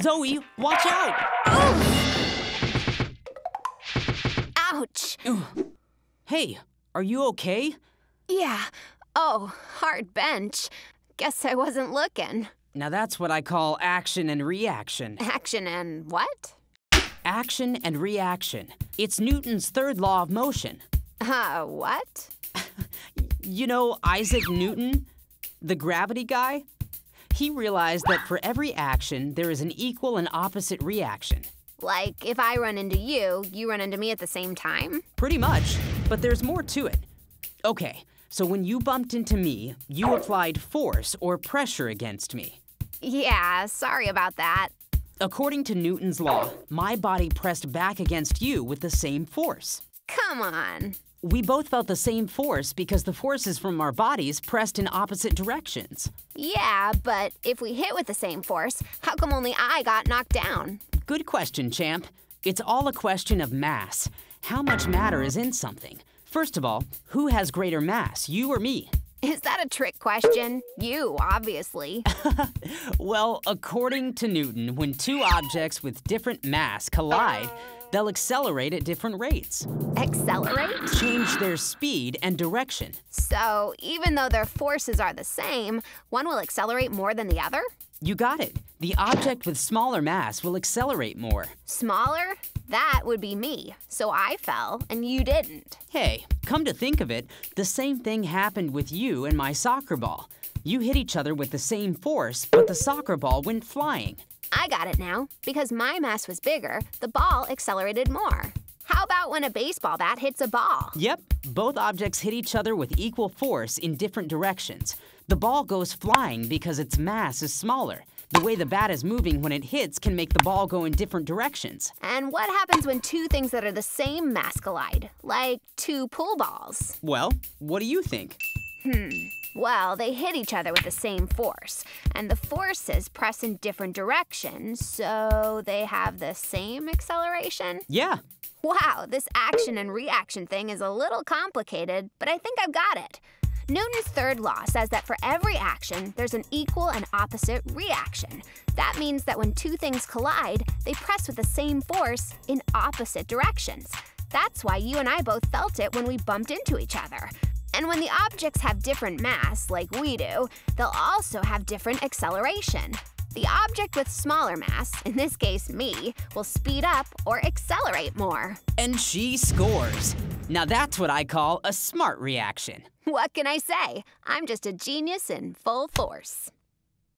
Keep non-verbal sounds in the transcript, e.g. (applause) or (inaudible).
Zoe, watch out! Ouch. Hey, are you okay? Yeah. Oh, hard bench. Guess I wasn't looking. Now that's what I call action and reaction. Action and what? Action and reaction. It's Newton's third law of motion. Uh, what? (laughs) You know Isaac Newton, the gravity guy? He realized that for every action, there is an equal and opposite reaction. Like, if I run into you, you run into me at the same time? Pretty much, but there's more to it. Okay, so when you bumped into me, you applied force or pressure against me. Yeah, sorry about that. According to Newton's law, my body pressed back against you with the same force. Come on. We both felt the same force because the forces from our bodies pressed in opposite directions. Yeah, but if we hit with the same force, how come only I got knocked down? Good question, champ. It's all a question of mass. How much matter is in something? First of all, who has greater mass, you or me? Is that a trick question? You, obviously. (laughs) Well, according to Newton, when two objects with different mass collide, they'll accelerate at different rates, Accelerate? change their speed and direction. So, even though their forces are the same, one will accelerate more than the other? You got it. The object with smaller mass will accelerate more. Smaller? That would be me. So I fell, and you didn't. Hey, come to think of it, the same thing happened with you and my soccer ball. You hit each other with the same force, but the soccer ball went flying. I got it now. Because my mass was bigger, the ball accelerated more. How about when a baseball bat hits a ball? Yep, both objects hit each other with equal force in different directions. The ball goes flying because its mass is smaller. The way the bat is moving when it hits can make the ball go in different directions. And what happens when two things that are the same mass collide? Like two pool balls. Well, what do you think? Hmm. Well, they hit each other with the same force, and the forces press in different directions, so they have the same acceleration? Yeah, Wow, this action and reaction thing is a little complicated, but I think I've got it. Newton's third law says that for every action, there's an equal and opposite reaction. That means that when two things collide, they press with the same force in opposite directions. That's why you and I both felt it when we bumped into each other. And when the objects have different mass, like we do, they'll also have different acceleration. The object with smaller mass, in this case me, will speed up or accelerate more. and she scores. Now that's what I call a smart reaction. What can I say? I'm just a genius in full force.